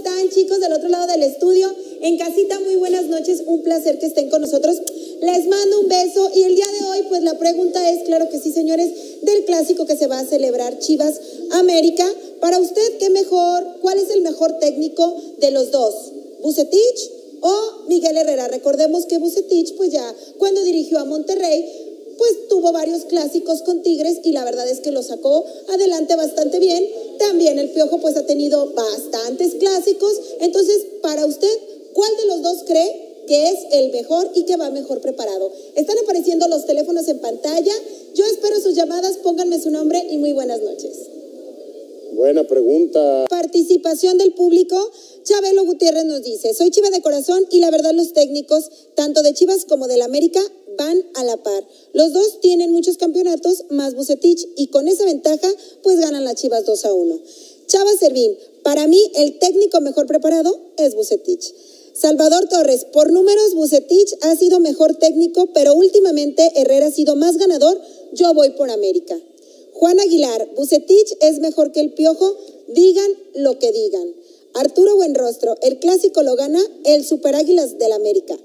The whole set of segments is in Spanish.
están chicos del otro lado del estudio? En casita, muy buenas noches, un placer que estén con nosotros. Les mando un beso y el día de hoy, pues la pregunta es, claro que sí, señores, del clásico que se va a celebrar Chivas América. Para usted, ¿qué mejor? ¿Cuál es el mejor técnico de los dos? ¿Bucetich o Miguel Herrera? Recordemos que Bucetich, pues ya cuando dirigió a Monterrey, pues tuvo varios clásicos con Tigres y la verdad es que lo sacó adelante bastante bien. También el Piojo pues ha tenido bastantes clásicos. Entonces, para usted, ¿cuál de los dos cree que es el mejor y que va mejor preparado? Están apareciendo los teléfonos en pantalla. Yo espero sus llamadas, pónganme su nombre y muy buenas noches. Buena pregunta. Participación del público. Chabelo Gutiérrez nos dice, soy Chiva de corazón y la verdad los técnicos, tanto de Chivas como del América, van a la par. Los dos tienen muchos campeonatos, más Bucetich, y con esa ventaja, pues ganan las Chivas 2 a 1. Chava Servín, para mí el técnico mejor preparado es Bucetich. Salvador Torres, por números, Bucetich ha sido mejor técnico, pero últimamente Herrera ha sido más ganador. Yo voy por América. Juan Aguilar, Bucetich es mejor que el Piojo, digan lo que digan. Arturo Buenrostro, el clásico lo gana el Super Águilas del América.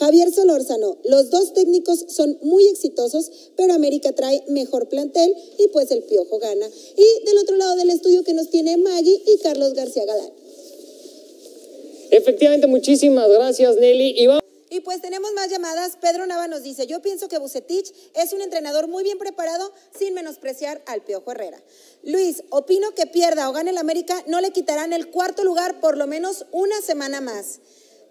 Javier Solórzano, los dos técnicos son muy exitosos, pero América trae mejor plantel y pues el Piojo gana. Y del otro lado del estudio que nos tiene Maggie y Carlos García Galán. Efectivamente, muchísimas gracias Nelly. Y pues tenemos más llamadas. Pedro Nava nos dice, yo pienso que Bucetich es un entrenador muy bien preparado sin menospreciar al Piojo Herrera. Luis, opino que pierda o gane el América, no le quitarán el cuarto lugar por lo menos una semana más.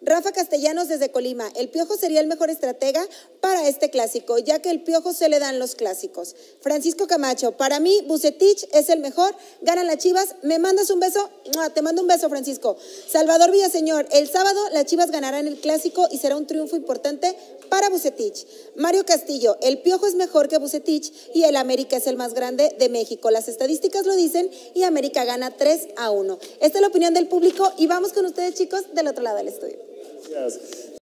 Rafa Castellanos desde Colima. El Piojo sería el mejor estratega para este clásico, ya que el Piojo se le dan los clásicos. Francisco Camacho, para mí Bucetich es el mejor. Ganan las Chivas. ¿Me mandas un beso? Te mando un beso, Francisco. Salvador Villaseñor, el sábado las Chivas ganarán el clásico y será un triunfo importante para Bucetich. Mario Castillo, el Piojo es mejor que Bucetich y el América es el más grande de México. Las estadísticas lo dicen y América gana 3 a 1. Esta es la opinión del público y vamos con ustedes chicos del otro lado del estudio. Gracias.